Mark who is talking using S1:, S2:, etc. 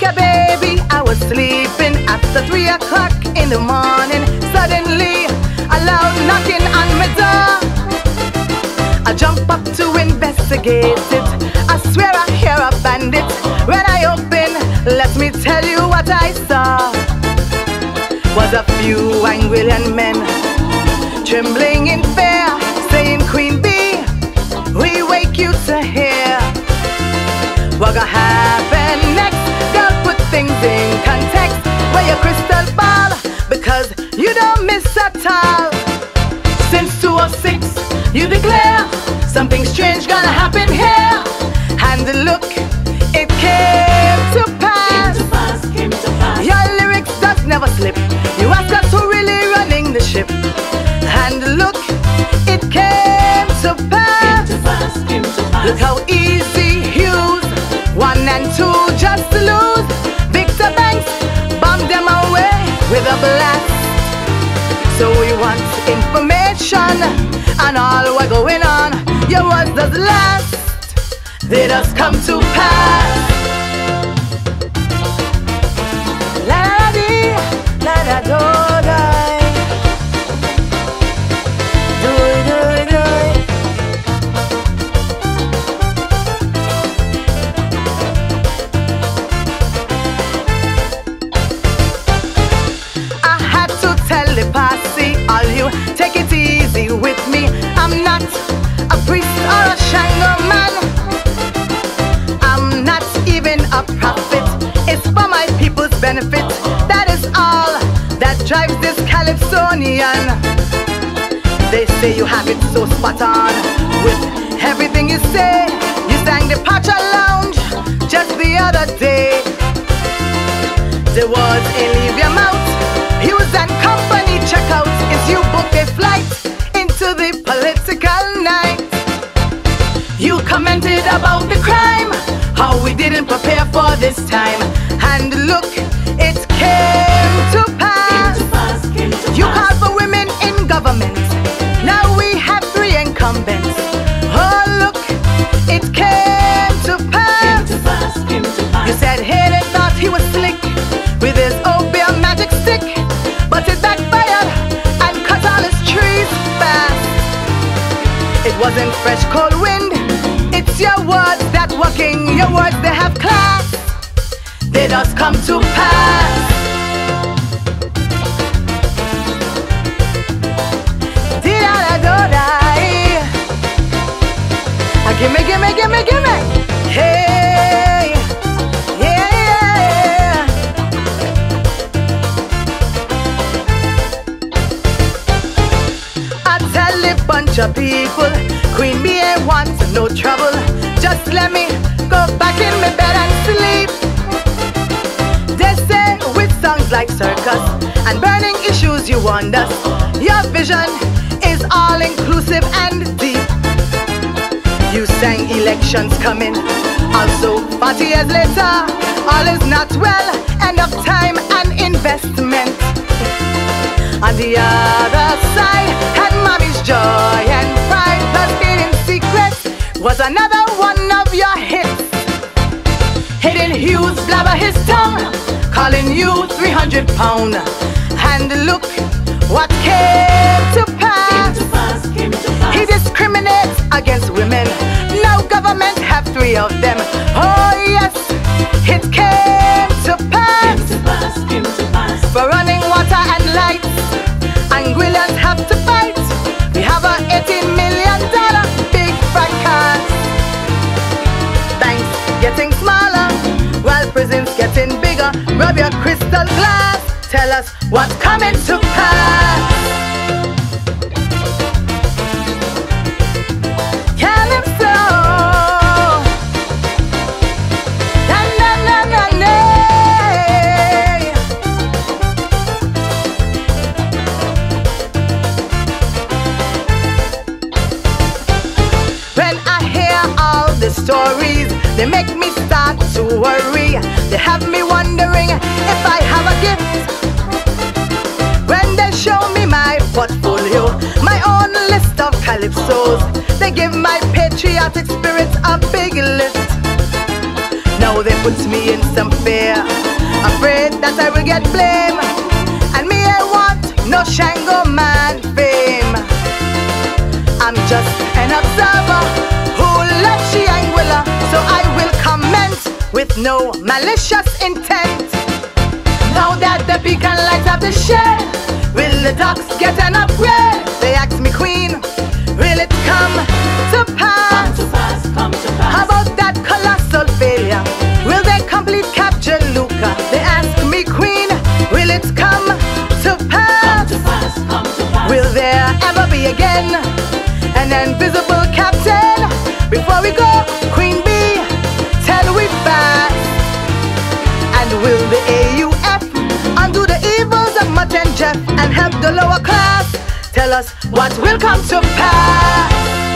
S1: A baby, I was sleeping after three o'clock in the morning. Suddenly, a loud knocking on my door. I jump up to investigate it. I swear I hear a bandit. When I open, let me tell you what I saw. Was a few angry men trembling in fear, saying, Queen Bee, we wake you to hear. What gonna happen all. Since 206, you declare something strange gonna happen here. And look, it came to pass. Your lyrics does never slip. You ask us who really running the ship. And look, it came to pass. Look how So we want information on all what going on. Your words does last. They does come to pass. Benefit. That is all that drives this Calypsonian. They say you have it so spot on with everything you say. You sang the Pacha Lounge just the other day. The words ain't Commented about the crime, how we didn't prepare for this time. And look, it came to pass. You called for women in government. Now we have three incumbents. Oh, look, it came to pass. You said they thought he was slick with his opium magic stick, but it backfired and cut all his trees fast. It wasn't fresh cold your words that working, your words they have class. They just come to pass. Dee-da-da-do-da-ee. Ah, Gimme, gimme, gimme, gimme. Hey. I bunch of people, Queen Bee ain't want no trouble. Just let me go back in my bed and sleep. They say with songs like Circus and burning issues you wonder. Your vision is all inclusive and deep. You sang elections coming. Also, 40 years later, all is not well. End of time and investment. On the other side, had mommy's joy and pride. Plus, in secret was another one of your hits. Hidden Hughes blabber his tongue, calling you 300 pound. And look what came to pass. He discriminates against women. Now government have three of them. Oh yes, it came to pass. For running water and lights, getting bigger. Rub your crystal glass. Tell us what's coming to pass. worry. They have me wondering if I have a gift. When they show me my portfolio, my own list of calypsos, they give my patriotic spirit a big lift. Now they put me in some fear, afraid that I will get blamed. And me, I want no Shango man fame. I'm just an observer who loves she Anguilla so I with no malicious intent. Now that the beacon lights up the shed, will the dogs get an update? tell us what will come to pass.